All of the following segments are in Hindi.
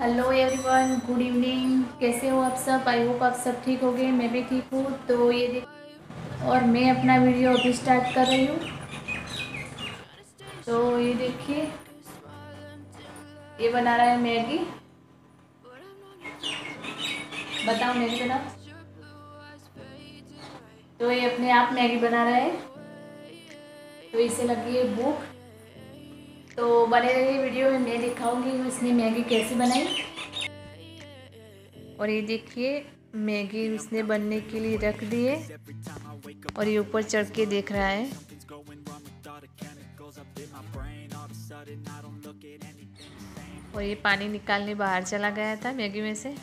हेलो एवरीवन गुड इवनिंग कैसे हो आप सब? आई होप आप सब ठीक हो गए मैं भी ठीक हूँ। तो ये देख और मैं अपना वीडियो अभी स्टार्ट कर रही हूँ। तो ये देखिए। ये बना रहा है मैगी। बताओ मैगी बना तो ये अपने आप मैगी बना रहा है। तो इसे लगी है भूख। तो बने रहिए वीडियो में, मैं दिखाऊँगी उसने मैगी कैसे बनाई। और ये देखिए, मैगी उसने बनने के लिए रख दिए। और ये ऊपर चढ़ के देख रहा है। और ये पानी निकालने बाहर चला गया था मैगी में से।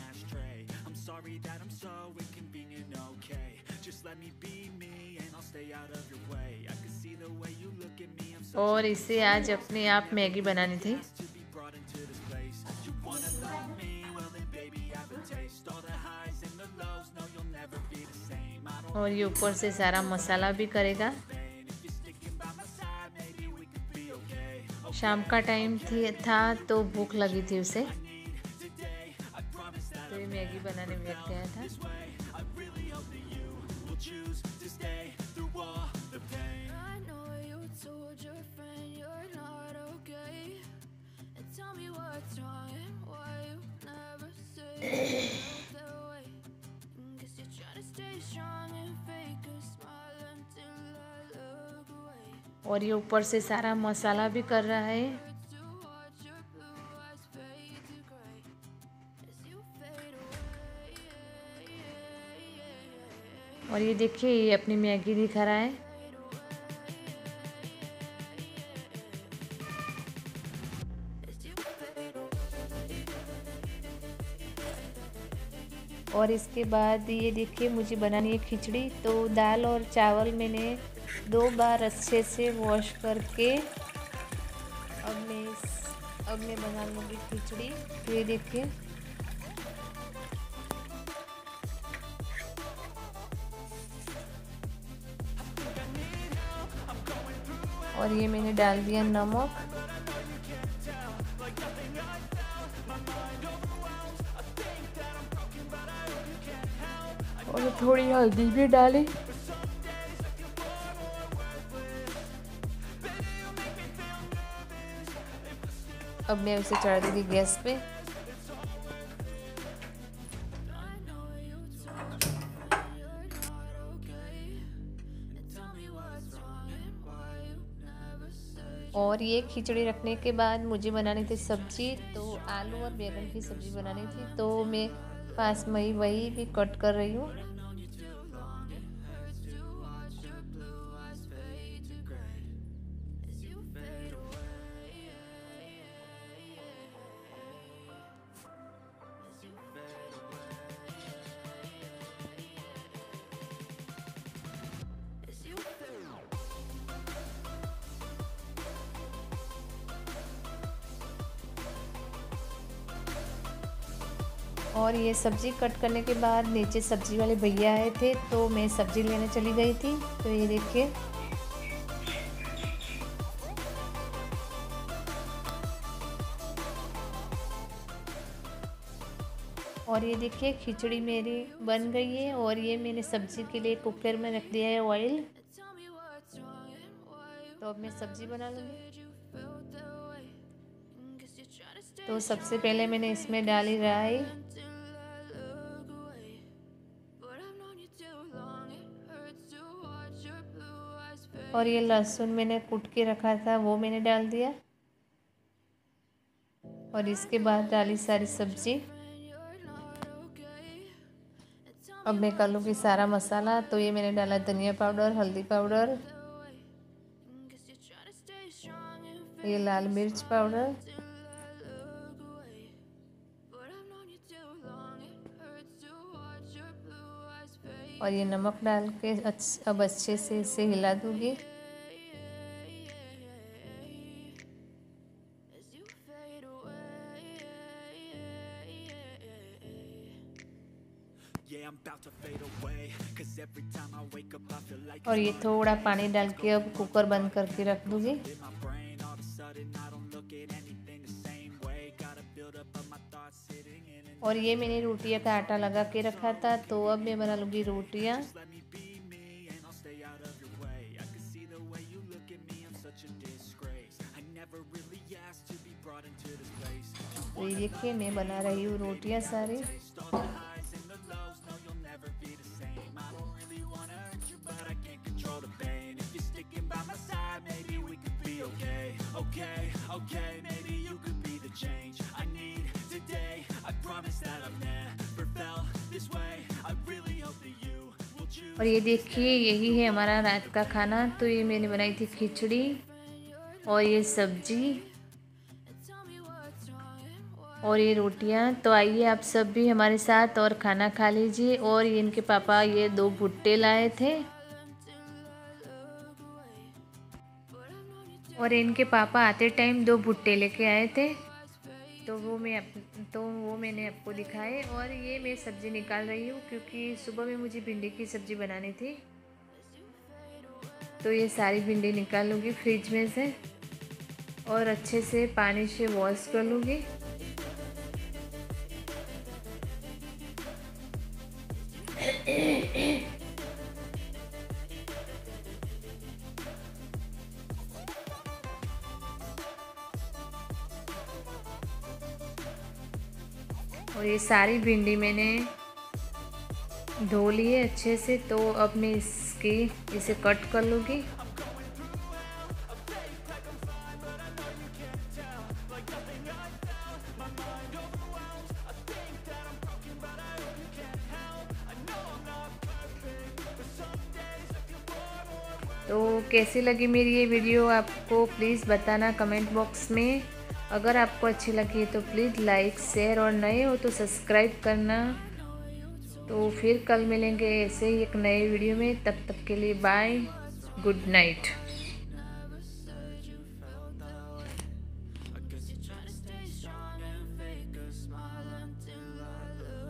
और इसे आज अपने आप मैगी बनानी थी। और ये ऊपर से सारा मसाला भी करेगा। शाम का टाइम थी, था तो भूख लगी थी उसे। तो मैगी बनाने बैठ गया था। और ये ऊपर से सारा मसाला भी कर रहा है। और ये देखिए, ये अपनी मैगी दिखा रहा है। और इसके बाद ये देखिए, मुझे बनानी है खिचड़ी। तो दाल और चावल मैंने दो बार अच्छे से वॉश करके अब मैं अब मैं बना लूँगी खिचड़ी। तो ये देखिए। और ये मैंने डाल दिया नमक। और थोड़ी हल्दी भी डाली। अब मैं उसे चढ़ा दूँगी गैस पे। और ये खिचड़ी रखने के बाद मुझे बनानी थी सब्ज़ी तो आलू और बैंगन की सब्ज़ी बनानी थी तो मैं पास में वही भी कट कर रही हूँ। और ये सब्ज़ी कट करने के बाद नीचे सब्ज़ी वाले भैया आए थे तो मैं सब्ज़ी लेने चली गई थी। तो ये देखिए। और ये देखिए, खिचड़ी मेरी बन गई है और ये मैंने सब्ज़ी के लिए कुकर में रख दिया है ऑयल तो अब मैं सब्ज़ी बना लूँगी। तो सबसे पहले मैंने इसमें डाली राई। और ये लहसुन मैंने कूट के रखा था, वो मैंने डाल दिया। और इसके बाद डाली सारी सब्ज़ी। अब मैं कर लूँगी सारा मसाला तो ये मैंने डाला धनिया पाउडर, हल्दी पाउडर, ये लाल मिर्च पाउडर। और ये नमक डाल के अब अच्छे से इसे हिला दूँगी। और ये थोड़ा पानी डाल के अब कुकर बंद करके रख दूँगी। और ये मैंने रोटियाँ का आटा लगा के रखा था तो अब मैं बना लूँगी रोटियाँ। तो ये देखिए मैं बना रही हूँ रोटियाँ सारी। Okay, okay, और ये देखिए यही है हमारा रात का खाना। तो ये मैंने बनाई थी खिचड़ी और ये सब्ज़ी। और ये रोटियाँ। तो आइए आप सब भी हमारे साथ और खाना खा लीजिए। और इनके पापा ये दो भुट्टे लाए थे। और इनके पापा आते टाइम दो भुट्टे लेके आए थे। तो वो मैं तो वो मैंने आपको दिखाए और ये मैं सब्ज़ी निकाल रही हूँ क्योंकि सुबह में मुझे भिंडी की सब्ज़ी बनानी थी। तो ये सारी भिंडी निकाल लूँगी फ्रिज में से और अच्छे से पानी से वॉश कर लूँगी। और ये सारी भिंडी मैंने धो ली है अच्छे से तो अब मैं इसकी, इसे कट कर लूँगी। तो कैसी लगी मेरी ये वीडियो, आपको प्लीज़ बताना कमेंट बॉक्स में। अगर आपको अच्छी लगी तो प्लीज़ लाइक, शेयर और नए हो तो सब्सक्राइब करना। तो फिर कल मिलेंगे ऐसे ही एक नए वीडियो में। तब तक के लिए बाय, गुड नाइट।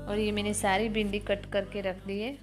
और ये मैंने सारी भिंडी कट करके रख दी है।